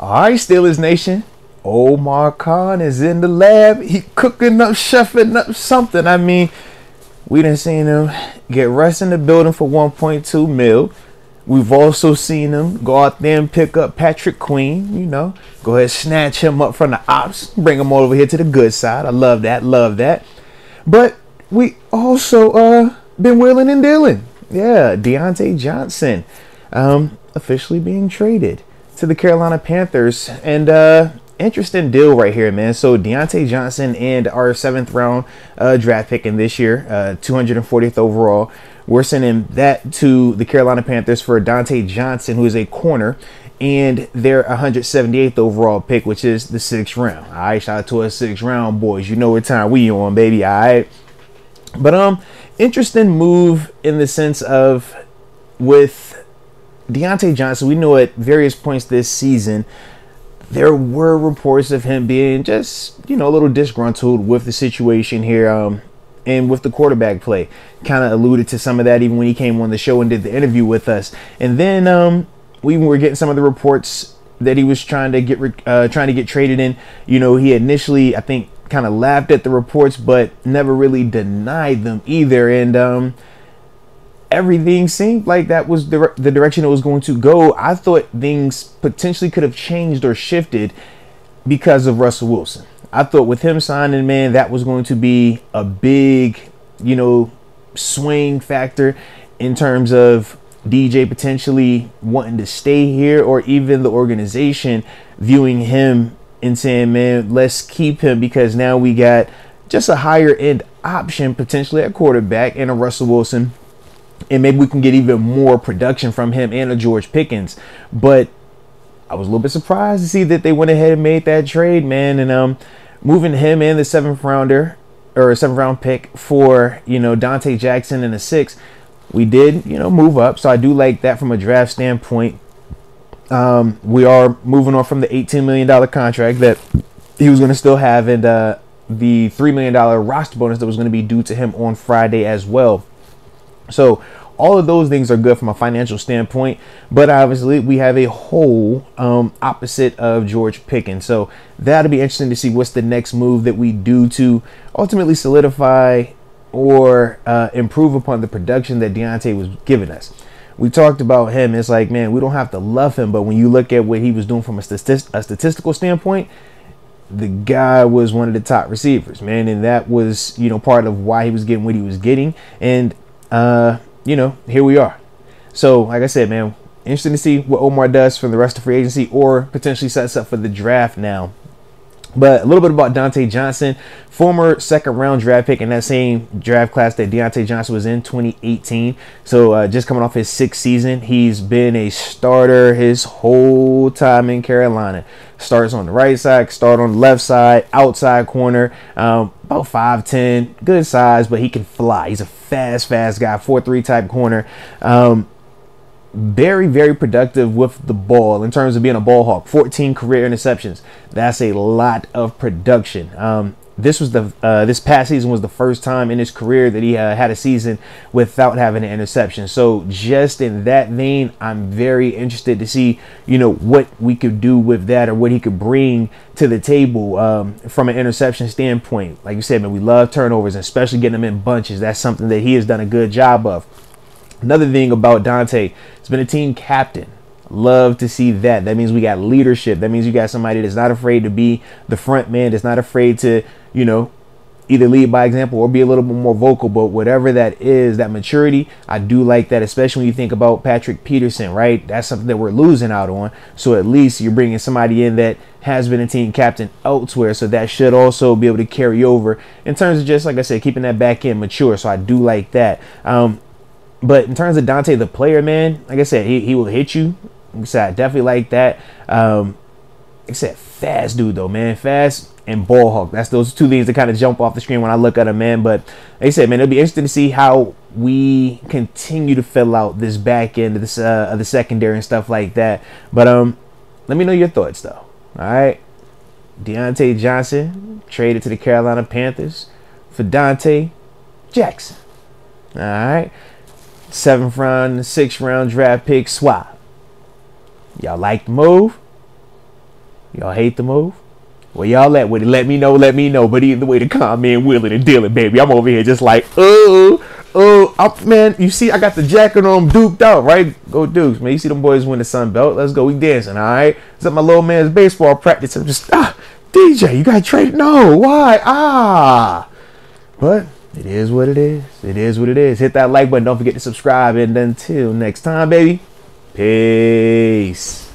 All right, Steelers Nation. Omar Khan is in the lab. He cooking up, chefing up something. I mean, we done seen him get Russ in the building for 1.2 mil. We've also seen him go out there and pick up Patrick Queen, you know, go ahead snatch him up from the ops, bring him over here to the good side. I love that, love that. But we also uh been willing and dealing. Yeah, Diontae Johnson um officially being traded to the Carolina Panthers. And uh interesting deal right here, man. So Diontae Johnson and our seventh round uh, draft pick in this year, uh, 240th overall. We're sending that to the Carolina Panthers for Donte Johnson, who is a corner, and their 178th overall pick, which is the sixth round. All right, shout out to us sixth round boys. You know what time we on, baby. All right. But um, interesting move in the sense of with Diontae Johnson. We know at various points this season there were reports of him being just, you know, a little disgruntled with the situation here um, and with the quarterback play. Kind of alluded to some of that even when he came on the show and did the interview with us. And then um, we were getting some of the reports that he was trying to get uh, trying to get traded in. You know, he initially, I think, kind of laughed at the reports, but never really denied them either. And um, everything seemed like that was the, the direction it was going to go. I thought things potentially could have changed or shifted because of Russell Wilson. I thought with him signing, man, that was going to be a big, you know, swing factor in terms of DJ potentially wanting to stay here or even the organization viewing him and saying, man, let's keep him because now we got just a higher end option potentially at quarterback and a Russell Wilson and maybe we can get even more production from him and a George Pickens. But I was a little bit surprised to see that they went ahead and made that trade, man, and um, moving him in the seventh rounder or a seventh round pick for you know Donte Jackson and a six, We did you know move up, so I do like that from a draft standpoint. Um, we are moving on from the $18 million contract that he was going to still have and uh, the $3 million roster bonus that was going to be due to him on Friday as well. So all of those things are good from a financial standpoint, but obviously we have a whole um, opposite of George Pickens. So that'll be interesting to see what's the next move that we do to ultimately solidify or uh, improve upon the production that Diontae was giving us. We talked about him. It's like, man, we don't have to love him, but when you look at what he was doing from a, statist- a statistical standpoint, the guy was one of the top receivers, man, and that was, you know, part of why he was getting what he was getting. And uh, you know, here we are. So, like I said, man, interesting to see what Omar does for the rest of free agency or potentially sets up for the draft now. But a little bit about Donte Johnson, former second round draft pick in that same draft class that Diontae Johnson was in 2018. So uh, just coming off his sixth season, he's been a starter his whole time in Carolina. Starts on the right side, start on the left side, outside corner, um, about 5'10, good size, but he can fly. He's a fast, fast guy, 4-3 type corner. Um, very, very productive with the ball in terms of being a ball hawk. 14 career interceptions. That's a lot of production. Um, this was the uh, this past season was the first time in his career that he uh, had a season without having an interception. So just in that vein, I'm very interested to see you know what we could do with that or what he could bring to the table um, from an interception standpoint. Like you said, man, we love turnovers, especially getting them in bunches. That's something that he has done a good job of. Another thing about Donte, he's been a team captain. Love to see that. That means we got leadership. That means you got somebody that's not afraid to be the front man, that's not afraid to, you know, either lead by example or be a little bit more vocal. But whatever that is, that maturity, I do like that, especially when you think about Patrick Peterson, right? That's something that we're losing out on. So at least you're bringing somebody in that has been a team captain elsewhere. So that should also be able to carry over in terms of just, like I said, keeping that back end mature. So I do like that. Um, but in terms of Donte the player, man, like I said, he, he will hit you. Like I said, I definitely like that. Um, like I said, fast dude though, man. Fast and ball hawk. That's those two things that kind of jump off the screen when I look at him, man. But like I said, man, it'll be interesting to see how we continue to fill out this back end of this uh, of the secondary and stuff like that. But um, let me know your thoughts though. All right, Diontae Johnson traded to the Carolina Panthers for Donte Jackson. All right seventh round, sixth round draft pick swap. Y'all like the move? Y'all hate the move? Well, y'all let with it. Let me know. Let me know. But either way, the comment, willing and dealing, baby. I'm over here just like, oh, oh, up, man. You see, I got the jacket on, duped out, right? Go Dukes, man. You see them boys win the Sun Belt. Let's go. We dancing, all right? It's at my little man's baseball practice. I'm just, ah, DJ, you got traded? No, why? Ah, but it is what it is. It is what it is. Hit that like button. Don't forget to subscribe. And until next time, baby. Peace.